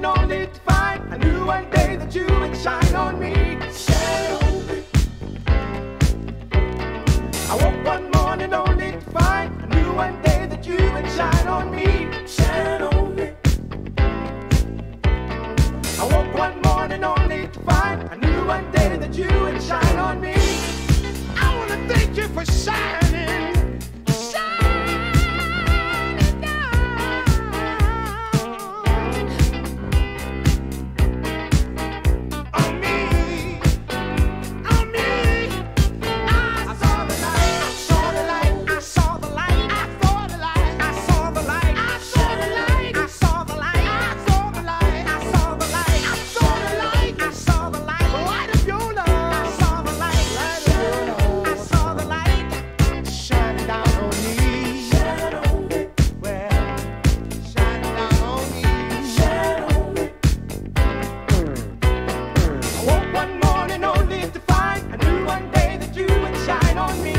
morning all it fine. I knew one day that you would shine on me. Shine on me. I woke one morning only to find I knew one day that you would shine on me. Shine on me. I woke one morning only to find I knew one day that you would shine on me. I wanna thank you for shining. on me.